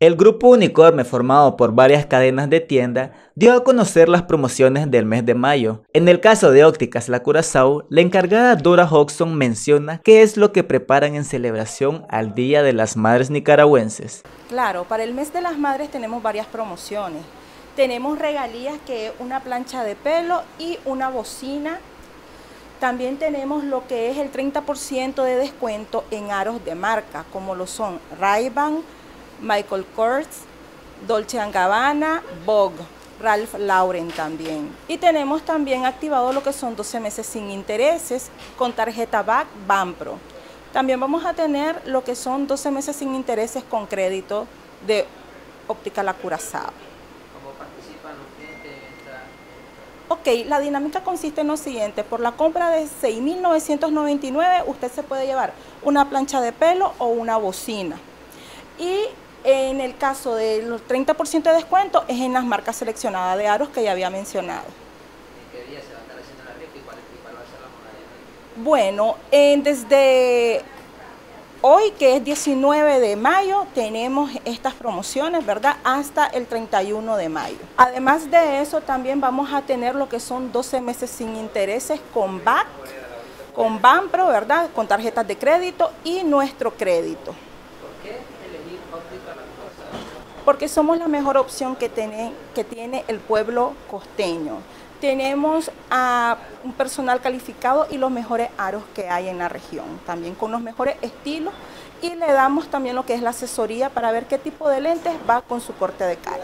El grupo Unicorme, formado por varias cadenas de tienda, dio a conocer las promociones del mes de mayo. En el caso de Ópticas La Curazao, la encargada Dora Hodgson menciona qué es lo que preparan en celebración al Día de las Madres Nicaragüenses. Claro, para el mes de las madres tenemos varias promociones. Tenemos regalías que es una plancha de pelo y una bocina. También tenemos lo que es el 30% de descuento en aros de marca, como lo son Ray-Ban, Michael Kors, Dolce Gabbana, Vogue, Ralph Lauren también. Y tenemos también activado lo que son 12 meses sin intereses con tarjeta BAC Banpro. También vamos a tener lo que son 12 meses sin intereses con crédito de óptica La Curazao. ¿Cómo participan esta? Ok, la dinámica consiste en lo siguiente, por la compra de 6.999 usted se puede llevar una plancha de pelo o una bocina. Y en el caso del 30% de descuento es en las marcas seleccionadas de aros que ya había mencionado. ¿En qué día se va a estar haciendo la rifa y cuál, va a ser la modalidad? Bueno, desde hoy, que es 19 de mayo, tenemos estas promociones, ¿verdad? Hasta el 31 de mayo. Además de eso, también vamos a tener lo que son 12 meses sin intereses con BAC, con Banpro, ¿verdad? Con tarjetas de crédito y nuestro crédito. porque somos la mejor opción que tiene, que tiene el pueblo costeño. Tenemos a un personal calificado y los mejores aros que hay en la región, también con los mejores estilos y le damos también lo que es la asesoría para ver qué tipo de lentes va con su corte de cara.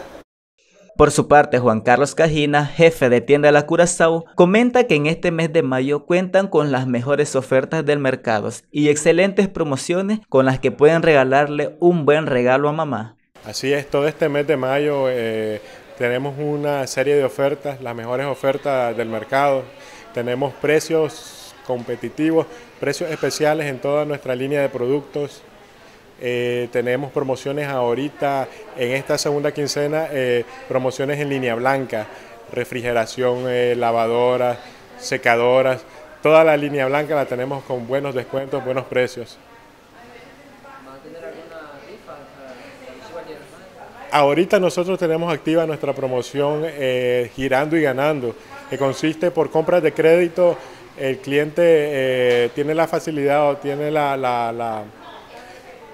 Por su parte, Juan Carlos Cajina, jefe de tienda La Curazao, comenta que en este mes de mayo cuentan con las mejores ofertas del mercado y excelentes promociones con las que pueden regalarle un buen regalo a mamá. Así es, todo este mes de mayo eh, tenemos una serie de ofertas, las mejores ofertas del mercado. Tenemos precios competitivos, precios especiales en toda nuestra línea de productos. Eh, tenemos promociones ahorita, en esta segunda quincena, eh, promociones en línea blanca, refrigeración, lavadoras, secadoras. Toda la línea blanca la tenemos con buenos descuentos, buenos precios. Ahorita nosotros tenemos activa nuestra promoción eh, Girando y Ganando, que consiste por compras de crédito, el cliente eh, tiene la facilidad o tiene la, la,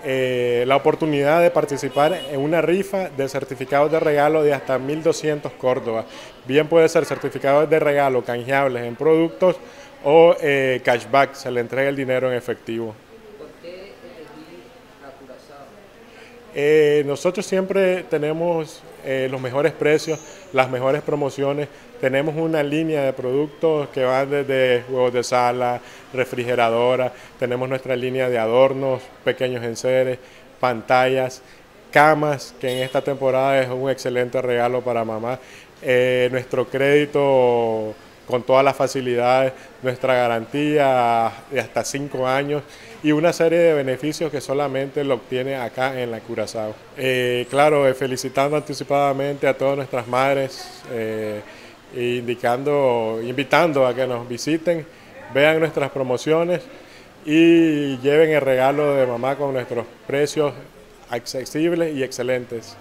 eh, la, oportunidad de participar en una rifa de certificados de regalo de hasta 1.200 Córdoba. Bien puede ser certificados de regalo canjeables en productos o cashback, se le entrega el dinero en efectivo. Eh, nosotros siempre tenemos eh, los mejores precios, las mejores promociones. Tenemos una línea de productos que van desde juegos de sala, refrigeradora, tenemos nuestra línea de adornos, pequeños enseres, pantallas, camas, que en esta temporada es un excelente regalo para mamá. Eh, nuestro crédito con todas las facilidades, nuestra garantía de hasta cinco años y una serie de beneficios que solamente lo obtiene acá en la Curazao. Eh, claro, eh, felicitando anticipadamente a todas nuestras madres, eh, indicando, invitando a que nos visiten, vean nuestras promociones y lleven el regalo de mamá con nuestros precios accesibles y excelentes.